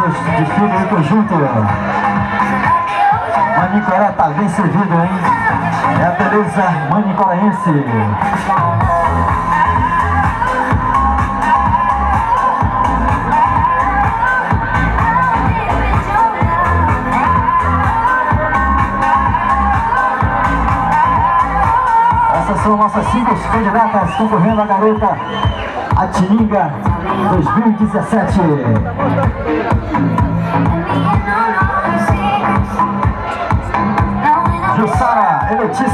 Seus desfiles em conjunto. Manicoré tá bem servido, hein? É a beleza manicoraense. Essas são nossas cinco candidatas concorrendo à garota Atininga 2017. Jussara, Eletícia.